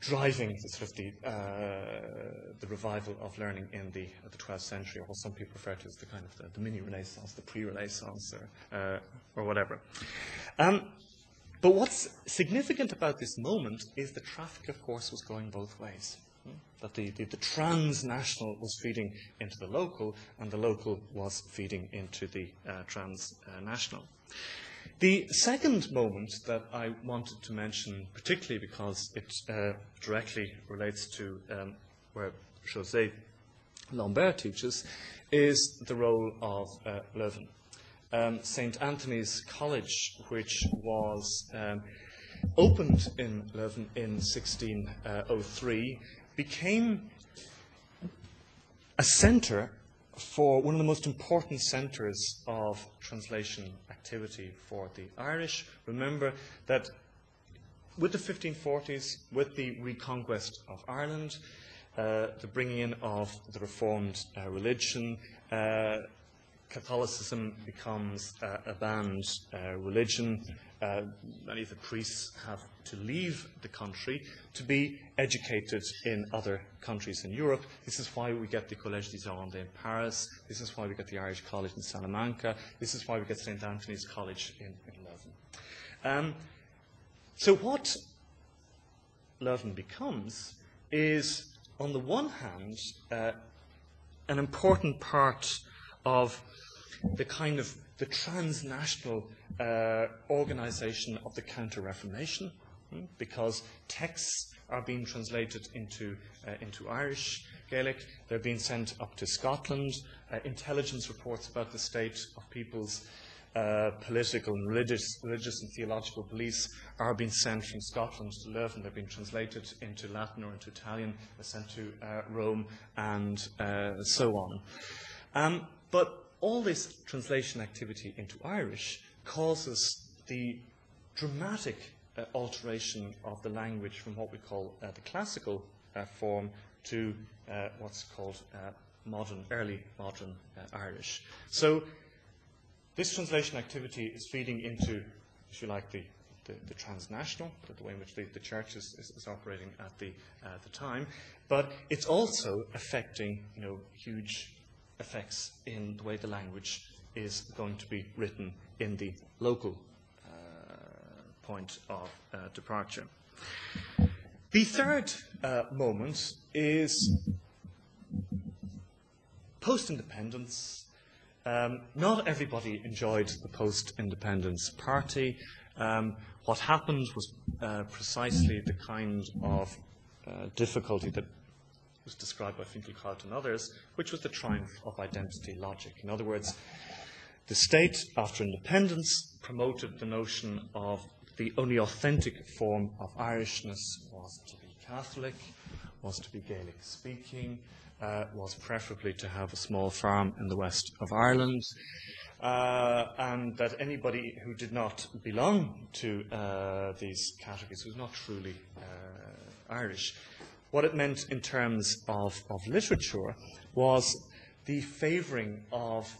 driving the, sort of the, uh, the revival of learning in the, the 12th century, or what some people refer to as the kind of the, the mini Renaissance, the pre-Renaissance, or, uh, or whatever. Um, but what's significant about this moment is the traffic, of course, was going both ways. that the, the, the, transnational was feeding into the local, and the local was feeding into the uh, transnational. The second moment that I wanted to mention, particularly because it uh, directly relates to um, where José Lambert teaches, is the role of uh, Leuven. Um, St. Anthony's College, which was um, opened in Leuven in 1603, became a centre for one of the most important centres of translation activity for the Irish. Remember that with the 1540s, with the reconquest of Ireland, uh, the bringing in of the Reformed uh, religion, uh, Catholicism becomes uh, a banned uh, religion. Uh, many of the priests have to leave the country to be educated in other countries in Europe. This is why we get the Collège des Irlandais in Paris. This is why we get the Irish College in Salamanca. This is why we get St. Anthony's College in, in Leuven. Um, so what Leuven becomes is, on the one hand, uh, an important part of the kind of the transnational uh, organization of the Counter-Reformation, hmm, because texts are being translated into, uh, into Irish Gaelic, they're being sent up to Scotland, uh, intelligence reports about the state of people's uh, political and religious, religious and theological beliefs are being sent from Scotland to Leuven. They're being translated into Latin or into Italian, they're sent to uh, Rome, and uh, so on. Um, but all this translation activity into Irish causes the dramatic uh, alteration of the language from what we call uh, the classical uh, form to uh, what's called uh, modern, early modern uh, Irish. So this translation activity is feeding into, if you like, the, the, the transnational, the, way in which the, the church is, is, is, operating at the, the time, but it's also affecting you know, huge effects in the way the language is going to be written in the local uh, point of uh, departure. The third uh, moment is post independence. Um, not everybody enjoyed the post independence party. Um, what happened was uh, precisely the kind of uh, difficulty that was described by Finkielkraut and others, which was the triumph of identity logic. In other words, the state, after independence, promoted the notion of the only authentic form of Irishness was to be Catholic, was to be Gaelic speaking, uh, was preferably to have a small farm in the west of Ireland, uh, and that anybody who did not belong to uh, these categories was not truly uh, Irish. What it meant in terms of, of literature was the favouring of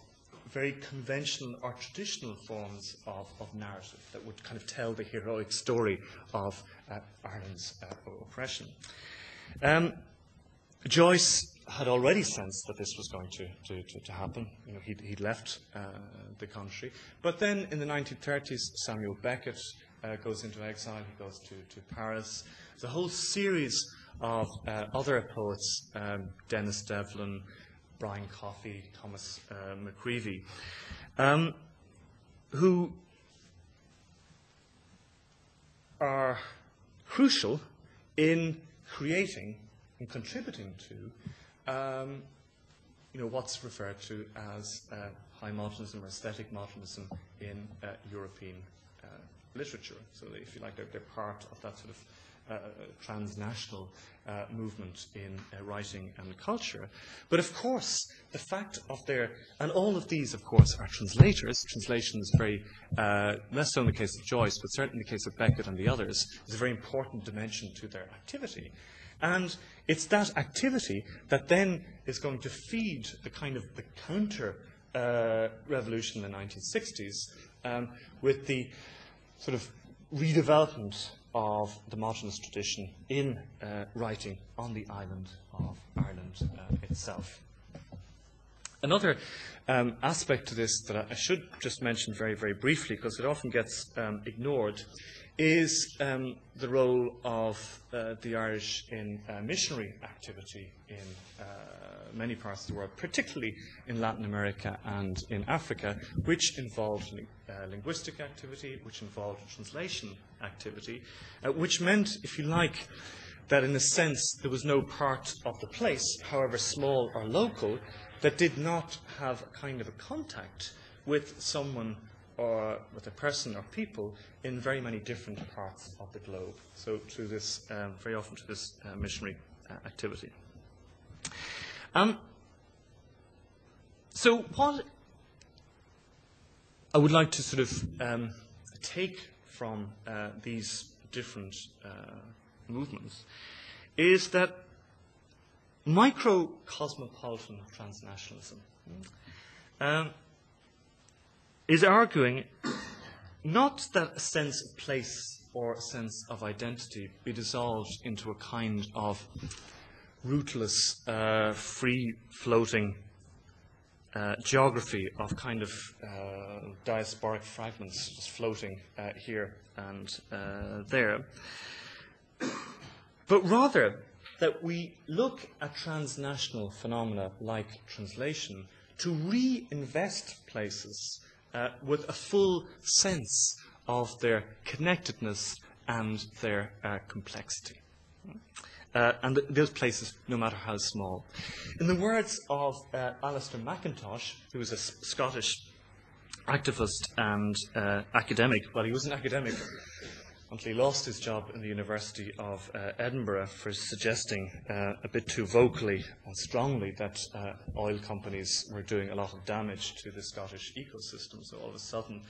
very conventional or traditional forms of, of, narrative that would kind of tell the heroic story of uh, Ireland's uh, oppression. Um, Joyce had already sensed that this was going to, to, to, to happen. You know, he'd, he'd left uh, the country. But then in the 1930s, Samuel Beckett uh, goes into exile. He goes to, to Paris. There's a whole series of uh, other poets, um, Denis Devlin, Brian Coffey, Thomas uh, MacGreevy, um, who are crucial in creating and contributing to um, you know, what's referred to as uh, high modernism or aesthetic modernism in uh, European uh, literature. So, if you like, they're, they're part of that sort of transnational uh, movement in uh, writing and culture. But of course, the fact of their, and all of these, of course, are translators. Translation is very, uh, less so in the case of Joyce, but certainly in the case of Beckett and the others, is a very important dimension to their activity. And it's that activity that then is going to feed the kind of the counter uh, revolution in the 1960s um, with the sort of redevelopment of the modernist tradition in uh, writing on the island of Ireland uh, itself. Another um, aspect to this that I should just mention very, very briefly, because it often gets um, ignored, is um, the role of uh, the Irish in uh, missionary activity in uh, many parts of the world, particularly in Latin America and in Africa, which involved uh, linguistic activity, which involved translation activity, uh, which meant, if you like, that in a sense there was no part of the place, however small or local, that did not have a kind of a contact with someone or with a person or people in very many different parts of the globe. So, to this, um, very often to this uh, missionary uh, activity. Um, so, what I would like to sort of um, take from uh, these different uh, movements is that microcosmopolitan transnationalism um, is arguing not that a sense of place or a sense of identity be dissolved into a kind of rootless, uh, free floating uh, geography of kind of uh, diasporic fragments just floating uh, here and uh, there, but rather that we look at transnational phenomena like translation to reinvest places uh, with a full sense of their connectedness and their uh, complexity. Uh, and th- those places, no matter how small. In the words of uh, Alastair McIntosh, who was a S- Scottish activist and uh, academic, well, he was an academic until he lost his job in the University of uh, Edinburgh for suggesting uh, a bit too vocally and strongly that uh, oil companies were doing a lot of damage to the Scottish ecosystem. So all of a sudden,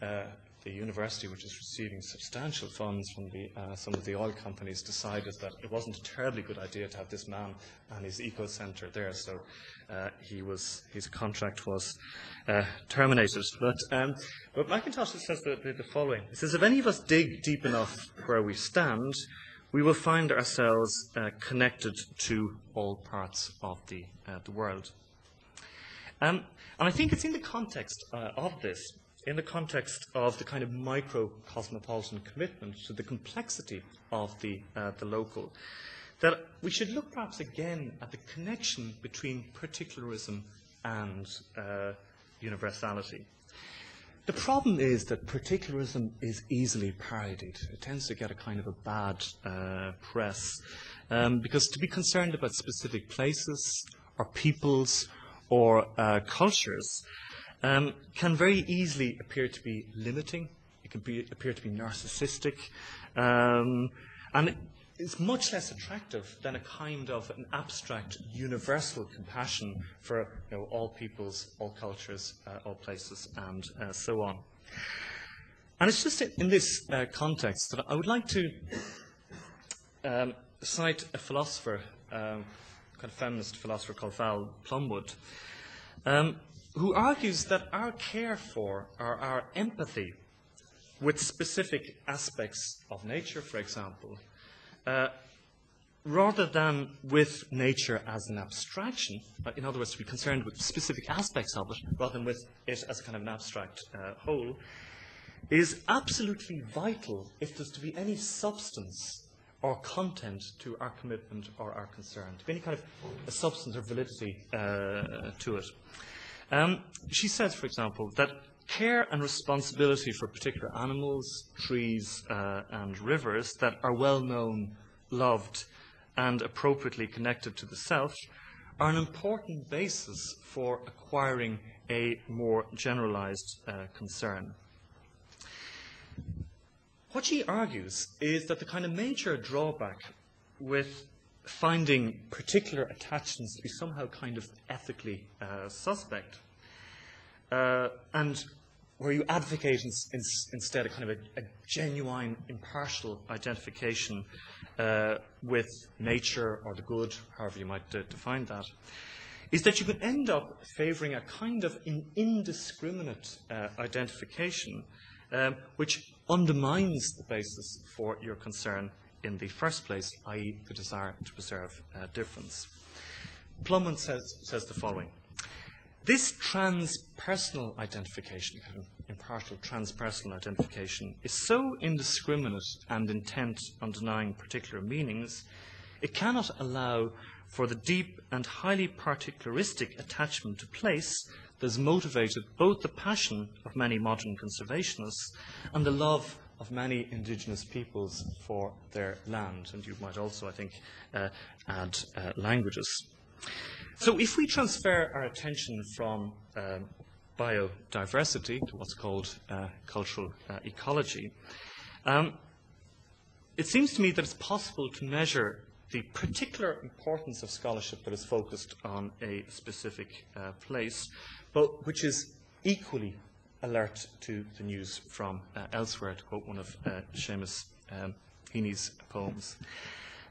uh, the university, which is receiving substantial funds from the, uh, some of the oil companies, decided that it wasn't a terribly good idea to have this man and his eco centre there. So uh, he was, his contract was uh, terminated. But, um, but McIntosh says the, the, the following. He says, if any of us dig deep enough where we stand, we will find ourselves uh, connected to all parts of the, uh, the world. Um, and I think it's in the context uh, of this, in the context of the kind of micro cosmopolitan commitment to the complexity of the, uh, the local, that we should look perhaps again at the connection between particularism and uh, universality. The problem is that particularism is easily parodied. It tends to get a kind of a bad uh, press um, because to be concerned about specific places or peoples or uh, cultures um, can very easily appear to be limiting. It can be, appear to be narcissistic. Um, and it's much less attractive than a kind of an abstract, universal compassion for you know, all peoples, all cultures, uh, all places, and uh, so on. And it's just in this uh, context that I would like to um, cite a philosopher, um, kind of feminist philosopher called Val Plumwood, um, who argues that our care for or our empathy with specific aspects of nature, for example, uh, rather than with nature as an abstraction, in other words, to be concerned with specific aspects of it rather than with it as a kind of an abstract uh, whole, is absolutely vital if there's to be any substance or content to our commitment or our concern, to be any kind of substance or validity uh, to it. Um, she says, for example, that care and responsibility for particular animals, trees, uh, and rivers that are well known, loved, and appropriately connected to the self are an important basis for acquiring a more generalized uh, concern. What she argues is that the kind of major drawback with finding particular attachments to be somehow kind of ethically uh, suspect, uh, and where you advocate in, in, instead a kind of a, a genuine, impartial identification uh, with nature or the good, however you might define that, is that you can end up favouring a kind of an indiscriminate uh, identification um, which undermines the basis for your concern in the first place, i.e., the desire to preserve uh, difference. Plumwood says, says the following this transpersonal identification, impartial transpersonal identification, is so indiscriminate and intent on denying particular meanings, it cannot allow for the deep and highly particularistic attachment to place that has motivated both the passion of many modern conservationists and the love of many indigenous peoples for their land. And you might also, I think, uh, add uh, languages. So if we transfer our attention from um, biodiversity to what's called uh, cultural uh, ecology, um, it seems to me that it's possible to measure the particular importance of scholarship that is focused on a specific uh, place, but which is equally alert to the news from uh, elsewhere, to quote one of uh, Seamus um, Heaney's poems.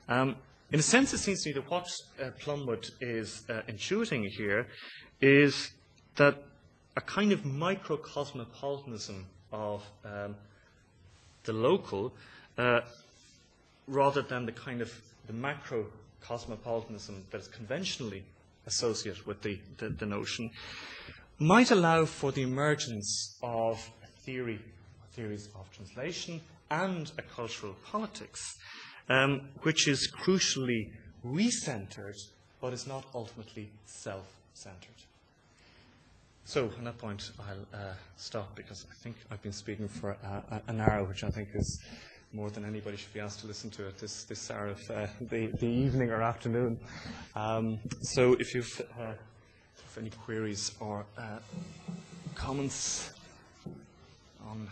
Um, in a sense, it seems to me that what uh, Plumwood is uh, intuiting here is that a kind of microcosmopolitanism of um, the local, uh, rather than the kind of the macrocosmopolitanism that is conventionally associated with the, the, the notion, might allow for the emergence of a theory, theories of translation, and a cultural politics, um, which is crucially recentered, but is not ultimately self-centered. So, on that point, I'll uh, stop because I think I've been speaking for uh, an hour, which I think is more than anybody should be asked to listen to at this, this hour of uh, the, the evening or afternoon. Um, so, if you've any queries or uh, comments on.